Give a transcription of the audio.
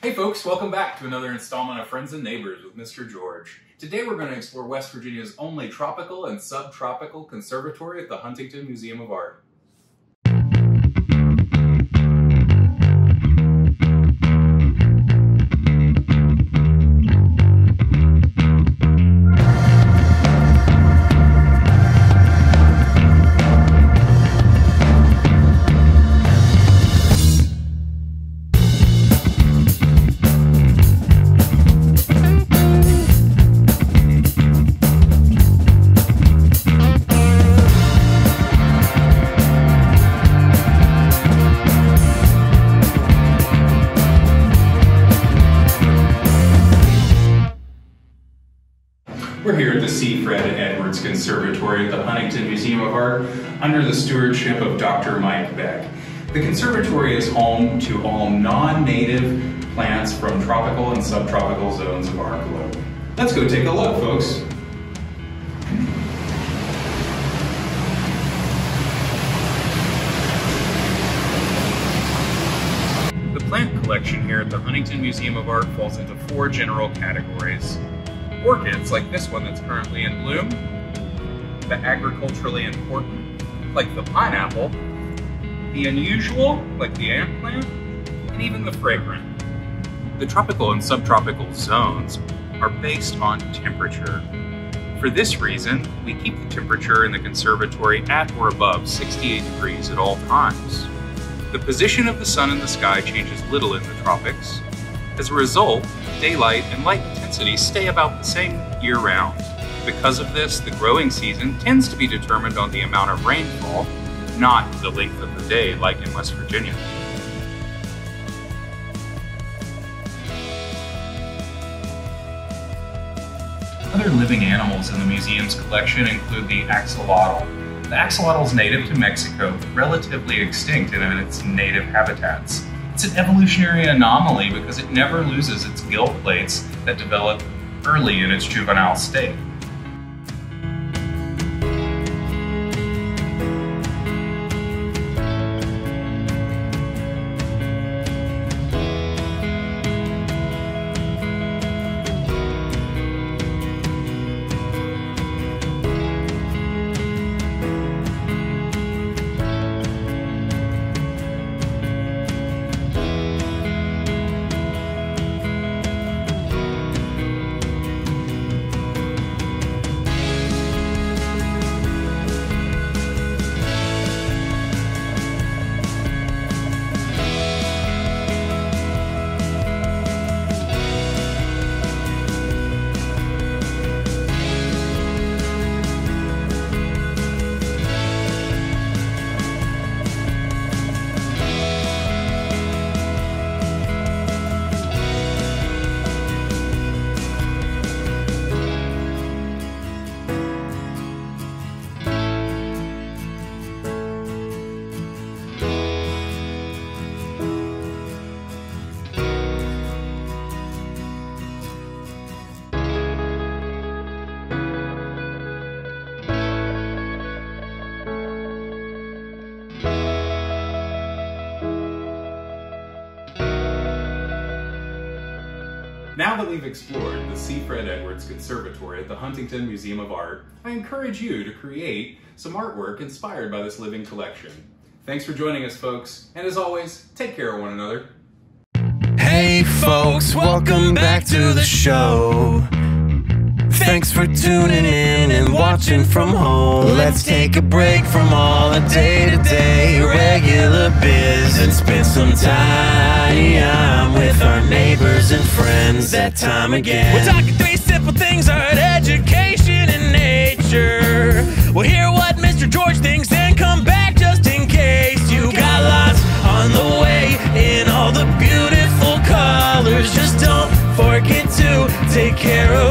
Hey folks, welcome back to another installment of Friends and Neighbors with Mr. George. Today we're going to explore West Virginia's only tropical and subtropical conservatory at the Huntington Museum of Art. We're here at the C. Fred Edwards Conservatory at the Huntington Museum of Art under the stewardship of Dr. Mike Beck. The conservatory is home to all non-native plants from tropical and subtropical zones of our globe. Let's go take a look, folks. The plant collection here at the Huntington Museum of Art falls into four general categories. Orchids, like this one that's currently in bloom, the agriculturally important, like the pineapple, the unusual, like the ant plant, and even the fragrant. The tropical and subtropical zones are based on temperature. For this reason, we keep the temperature in the conservatory at or above 68 degrees at all times. The position of the sun in the sky changes little in the tropics. As a result, daylight and light intensity stay about the same year round. Because of this, the growing season tends to be determined on the amount of rainfall, not the length of the day like in West Virginia. Other living animals in the museum's collection include the axolotl. The axolotl is native to Mexico, relatively extinct in its native habitats. It's an evolutionary anomaly because it never loses its gill plates that develop early in its juvenile state. Now that we've explored the C. Fred Edwards Conservatory at the Huntington Museum of Art, I encourage you to create some artwork inspired by this living collection. Thanks for joining us, folks, and as always, take care of one another. Hey folks, welcome back to the show. Thanks for tuning in and watching from home. Let's take a break from all the day to day regular biz and spend some time with our neighbors and friends that time again. We're talking three simple things art, education, and nature. We'll hear what Mr. George thinks and come back just in case. You got lots on the way in all the beautiful colors. Just don't forget to take care of